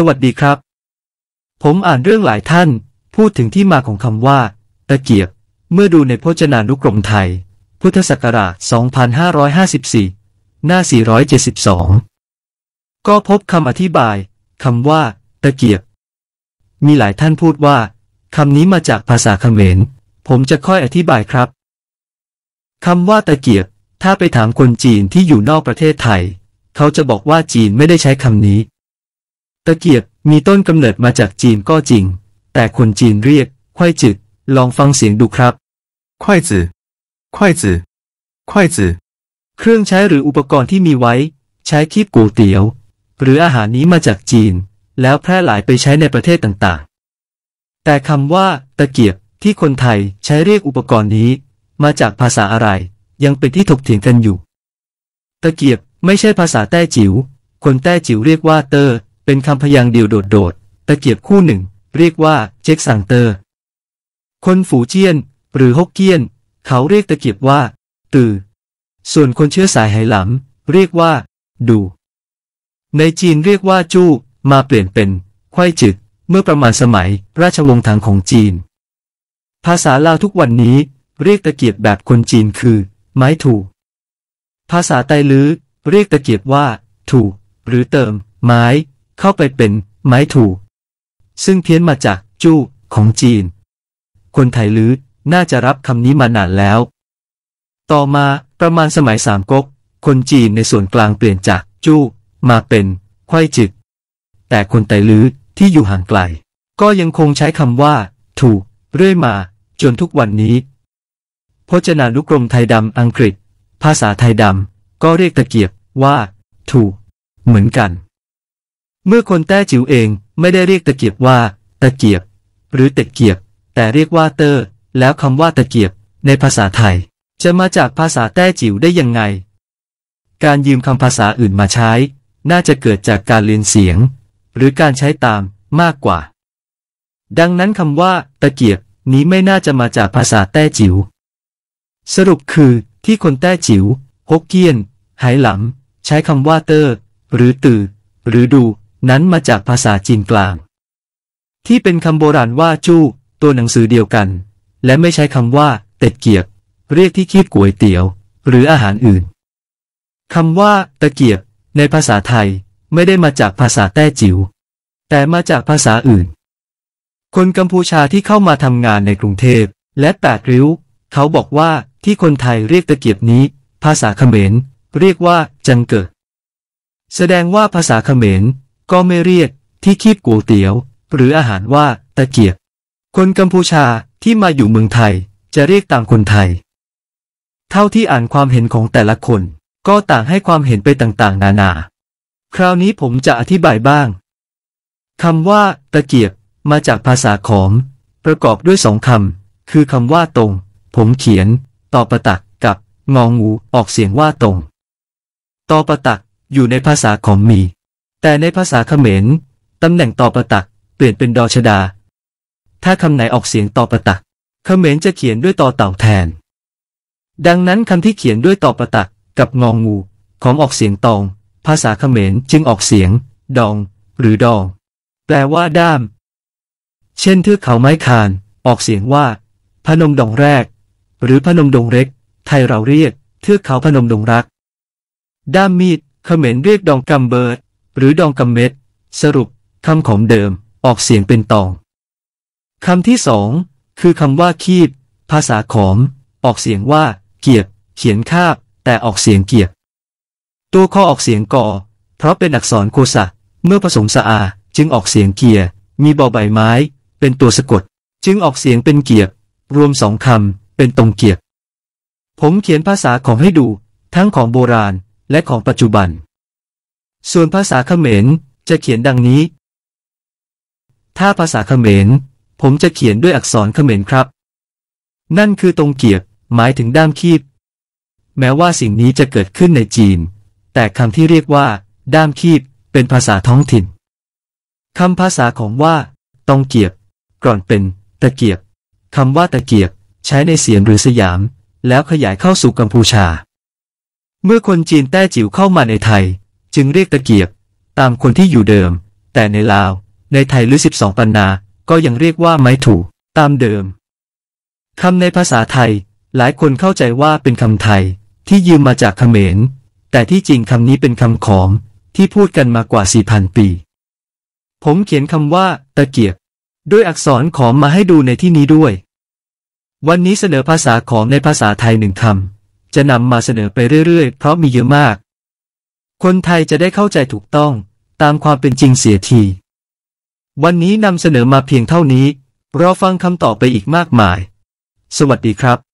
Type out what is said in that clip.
สวัสดีครับ ผมอ่านเรื่องหลายท่าน พูดถึงที่มาของคำว่า ตะเกียบ เมื่อดูในพจนานุกรมไทย พุทธศักราช 2554 หน้า 472 ก็พบคำอธิบายคำว่า ตะเกียบ มีหลายท่านพูดว่าคำนี้มาจากภาษาเขมร ผมจะค่อยอธิบายครับคำว่าตะเกียบ ถ้าไปถามคนจีนที่อยู่นอกประเทศไทย เขาจะบอกว่าจีนไม่ได้ใช้คำนี้ ตะเกียบมีต้นกำเนิดมาจากจีนก็จริง แต่คนจีนเรียกควายจืดลองฟังเสียงดูครับควายจืดควายจืดควายจืดเครื่องใช้หรืออุปกรณ์ที่มีไว้ ใช้คีบก๋วยเตี๋ยว หรืออาหารนี้มาจากจีน แล้วแพร่หลายไปใช้ในประเทศต่างๆ แต่คำว่า ตะเกียบที่คนไทยใช้เรียกอุปกรณ์นี้ มาจากภาษาอะไร ยังเป็นที่ถกเถียงกันอยู่ ตะเกียบไม่ใช่ภาษาแต้จิว๋วคนแต้จิ๋วเรียกว่าเตอร์ เป็นคำพยางค์เดียวโดดๆตะเกียบคู่หนึ่ง เรียกว่าเจ็กสังเตอร์ คนฝูเจี้ยน หรือฮกเกี้ยน เขาเรียกตะเกียบว่า ตือ ส่วนคนเชื้อสายไหหลำเรียกว่า ดู ในจีนเรียกว่าจู้มาเปลี่ยนเป็นควายจึก เมื่อประมาณสมัยราชวงศ์ถังของจีน ภาษาลาวทุกวันนี้เรียกตะเกียบแบบคนจีนคือ ไม้ถูภาษาไตลื้อเรียกตะเกียบว่า ถูหรือเติม ไม้ เข้าไปเป็นไม้ถูซึ่งเพี้ยนมาจากจู้ของจีน คนไทยลื้อน่าจะรับคำนี้มานานแล้ว ต่อมาประมาณสมัยสามก๊ก คนจีนในส่วนกลางเปลี่ยนจากจู้มาเป็นควายจึก แต่คนไตลื้อที่อยู่ห่างไกล ก็ยังคงใช้คำว่า ถูก เรื่อยมาจนทุกวันนี้ พจนานุกรมไทยดำอังกฤษ ภาษาไทยดำก็เรียกตะเกียบว่า ถูก เหมือนกัน เมื่อคนแต้จิ๋วเองไม่ได้เรียกตะเกียบว่า ตะเกียบ หรือตะเกียบ แต่เรียกว่าเตอร์ แล้วคำว่าตะเกียบ ในภาษาไทย จะมาจากภาษาแต้จิ๋วได้ยังไง การยืมคำภาษาอื่นมาใช้ น่าจะเกิดจากการเรียนเสียง หรือการใช้ตามมากกว่า ดังนั้นคำว่า ตะเกียบนี้ไม่น่าจะมาจากภาษาแต้จิ๋วสรุปคือ ที่คนแต้จิ๋วฮกเกี้ยน ไหหลำใช้คำว่าเตอร์ หรือตือหรือดู นั้นมาจากภาษาจีนกลาง ที่เป็นคำโบราณว่าจู้ตัวหนังสือเดียวกัน และไม่ใช้คำว่า เต็ดเกียบ เรียกที่คีบก๋วยเตี๋ยว หรืออาหารอื่นคำว่า ตะเกียบ ในภาษาไทย ไม่ได้มาจากภาษาแต้จิ๋วแต่มาจากภาษาอื่น คนกัมพูชาที่เข้ามาทำงานในกรุงเทพ และแปดริ้ว เขาบอกว่าที่คนไทยเรียกตะเกียบนี้ ภาษาเขมร เรียกว่า จังเกิด แสดงว่าภาษาเขมร ก็ไม่เรียกที่คีบก๋วยเตี๋ยว หรืออาหารว่าตะเกียบ คนกัมพูชาที่มาอยู่เมืองไทยจะเรียกตามคนไทย เท่าที่อ่านความเห็นของแต่ละคน ก็ต่างให้ความเห็นไปต่างๆ นานา คราวนี้ผมจะอธิบายบ้าง คำว่า ตะเกียบมาจากภาษาขอม ประกอบด้วยสองคำ คือคำว่าตรง ผมเขียน ต่อประตักกับงองูออกเสียงว่าตรง ต่อประตักอยู่ในภาษาขอมมี แต่ในภาษาเขมรตำแหน่งต่อประตัก เปลี่ยนเป็นดอชดา ถ้าคำไหนออกเสียงต่อประตัก เขมรจะเขียนด้วยต่อเต่าแทน ดังนั้นคำที่เขียนด้วยต่อประตักกับงองูของออกเสียงตอง ภาษาเขมรจึงออกเสียง ดอง หรือดอง แปลว่าด้าม เช่นเทือกเขาไม้คาน ออกเสียงว่า พนมดงแรก หรือพนมดงเล็ก ไทยเราเรียก เทือกเขาพนมดงรัก ด้ามมีด เขมรเรียกดองกำเบิด หรือดองกำเม็ด สรุปคำของเดิมออกเสียงเป็นตองคำที่สองคือคำว่าคีบ ภาษาขอม ออกเสียงว่า เกียบ เขียนคาบ แต่ออกเสียงเกียบ ตัวคอออกเสียงกอ เพราะเป็นอักษรโคสะเมื่อผสมสะอา จึงออกเสียงเกียร์มีบอใบไม้ เป็นตัวสะกด จึงออกเสียงเป็นเกียบ รวมสองคำเป็นตรงเกียบ ผมเขียนภาษาของให้ดู ทั้งของโบราณและของปัจจุบัน ส่วนภาษาเขมรจะเขียนดังนี้ ถ้าภาษาเขมร ผมจะเขียนด้วยอักษรเขมรครับ นั่นคือตรงเกียบ หมายถึงด้ามคีบ แม้ว่าสิ่งนี้จะเกิดขึ้นในจีน แต่คำที่เรียกว่า ด้ามคีบ เป็นภาษาท้องถิ่นคำภาษาของว่าตองเกียบ ก่อนเป็นตะเกียบคำว่าตะเกียบ ใช้ในเสียงหรือสยาม แล้วขยายเข้าสู่กัมพูชา เมื่อคนจีนแต้จิ๋วเข้ามาในไทย จึงเรียกตะเกียบ ตามคนที่อยู่เดิม แต่ในลาว ในไทยหรือ 12 ปันนา ก็ยังเรียกว่าไม้ถูก ตามเดิมคำในภาษาไทย หลายคนเข้าใจว่าเป็นคำไทย ที่ยืมมาจากเขมร แต่ที่จริงคำนี้เป็นคำขอมที่พูดกันมากว่า 4,000 ปี ผมเขียนคำว่า ตะเกียบ ด้วยอักษรขอมมาให้ดูในที่นี้ด้วย วันนี้เสนอภาษาขอมในภาษาไทยหนึ่งคำจะนำมาเสนอไปเรื่อยๆ เพราะมีเยอะมาก คนไทยจะได้เข้าใจถูกต้อง ตามความเป็นจริงเสียที วันนี้นำเสนอมาเพียงเท่านี้ รอฟังคำตอบไปอีกมากมาย สวัสดีครับ